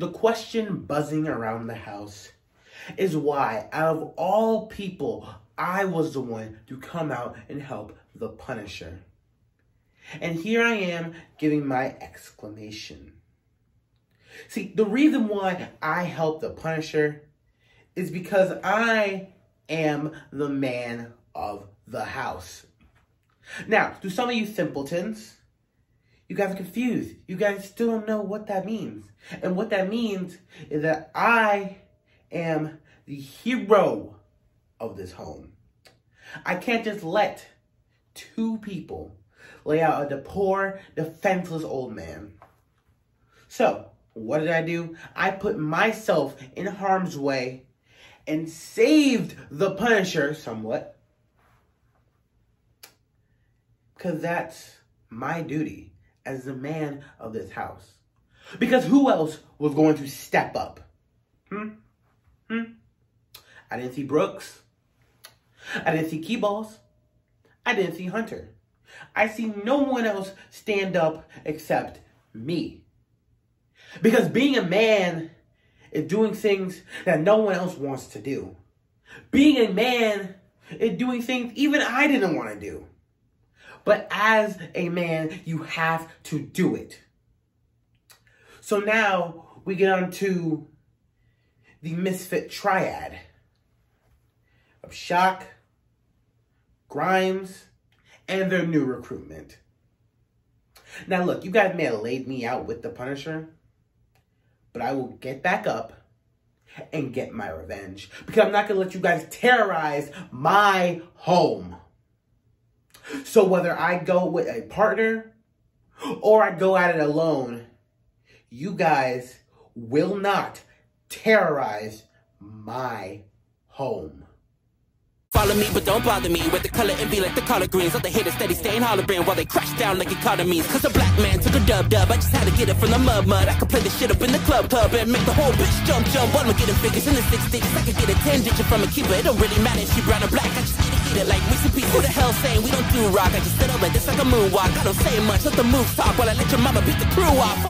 The question buzzing around the house is why, out of all people, I was the one to come out and help the Punisher. And here I am giving my exclamation. See, the reason why I help the Punisher is because I am the man of the house. Now, to some of you simpletons, you guys are confused. You guys still don't know what that means. And what that means is that I am the hero of this home. I can't just let two people lay out a poor, defenseless old man. So, what did I do? I put myself in harm's way and saved the Punisher somewhat. Because that's my duty as the man of this house. Because who else was going to step up? Hmm? Hmm? I didn't see Brooks. I didn't see Kibalz. I didn't see Hunter. I see no one else stand up except me. Because being a man is doing things that no one else wants to do. Being a man is doing things even I didn't want to do. But as a man, you have to do it. So now we get on to the misfit triad of Shock, Grimes, and their new recruitment. Now look, you guys may have laid me out with the Punisher, but I will get back up and get my revenge. Because I'm not going to let you guys terrorize my home. So whether I go with a partner or I go at it alone, you guys will not terrorize my home. Follow me, but don't bother me with the color envy like the collard greens. All the haters steady staying hollering while they crash down like economies. Cause a black man took a dub dub. I just had to get it from the mud mud. I could play this shit up in the club club and make the whole bitch jump jump. While I'm getting figures in the six digits. I could get a 10 digit from a keeper. It don't really matter if she brown or black. I just eat it, eat it like Reese's Pieces. Who the hell saying we don't do rock? I just sit oh, over this like a moonwalk. I don't say much, let the moves talk while I let your mama beat the crew off.